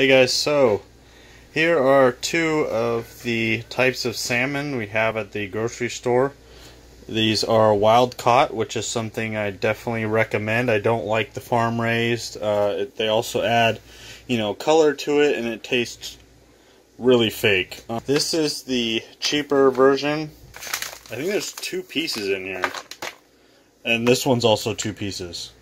Hey guys, so here are two of the types of salmon we have at the grocery store. These are wild caught, which is something I definitely recommend. I don't like the farm raised. Uh, they also add, you know, color to it and it tastes really fake. Uh, this is the cheaper version. I think there's two pieces in here. And this one's also two pieces.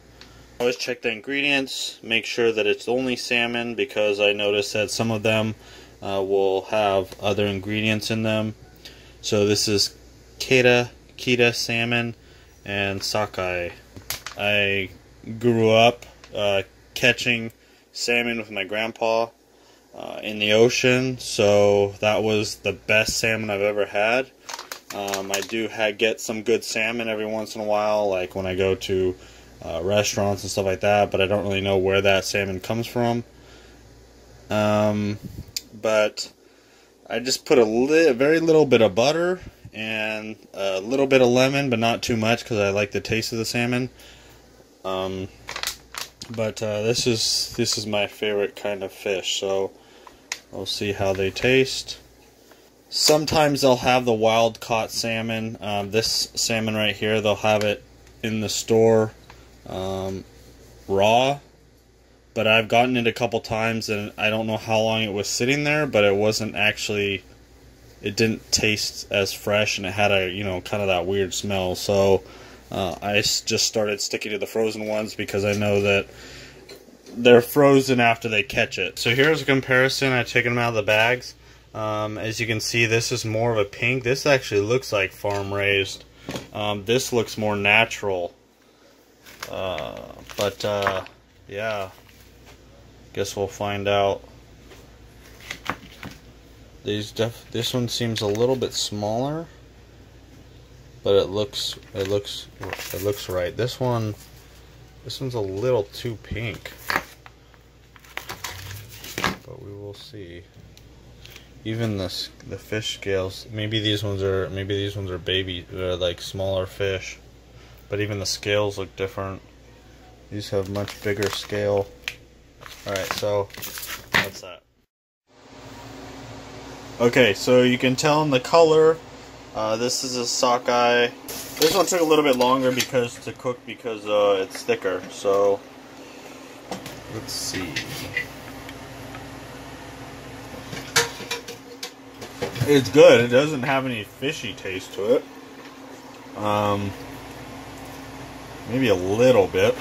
Always check the ingredients, make sure that it's only salmon because I noticed that some of them uh, will have other ingredients in them. So this is Keta, Keta salmon and sockeye. I grew up uh, catching salmon with my grandpa uh, in the ocean, so that was the best salmon I've ever had. Um, I do get some good salmon every once in a while, like when I go to uh, restaurants and stuff like that, but I don't really know where that salmon comes from. Um, but I just put a li very little bit of butter and a little bit of lemon, but not too much because I like the taste of the salmon. Um, but uh, this is this is my favorite kind of fish, so we'll see how they taste. Sometimes they'll have the wild caught salmon. Um, this salmon right here, they'll have it in the store um, raw, but I've gotten it a couple times and I don't know how long it was sitting there, but it wasn't actually, it didn't taste as fresh and it had a, you know, kind of that weird smell. So uh, I just started sticking to the frozen ones because I know that they're frozen after they catch it. So here's a comparison. I've taken them out of the bags. Um, as you can see, this is more of a pink. This actually looks like farm raised. Um, this looks more natural. Uh, but uh, yeah, guess we'll find out. These def this one seems a little bit smaller, but it looks it looks it looks right. This one, this one's a little too pink, but we will see. Even the the fish scales, maybe these ones are maybe these ones are baby, they're like smaller fish. But even the scales look different. These have much bigger scale. Alright, so that's that. Okay, so you can tell in the color, uh, this is a sockeye. This one took a little bit longer because to cook because uh, it's thicker. So let's see. It's good. It doesn't have any fishy taste to it. Um, maybe a little bit.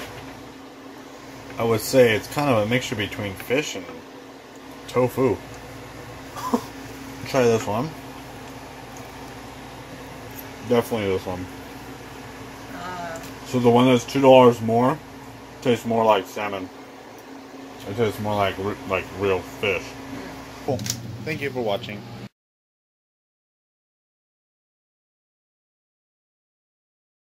I would say it's kind of a mixture between fish and tofu. Try this one. Definitely this one. Uh, so the one that's two dollars more tastes more like salmon. It tastes more like like real fish. Cool. Thank you for watching.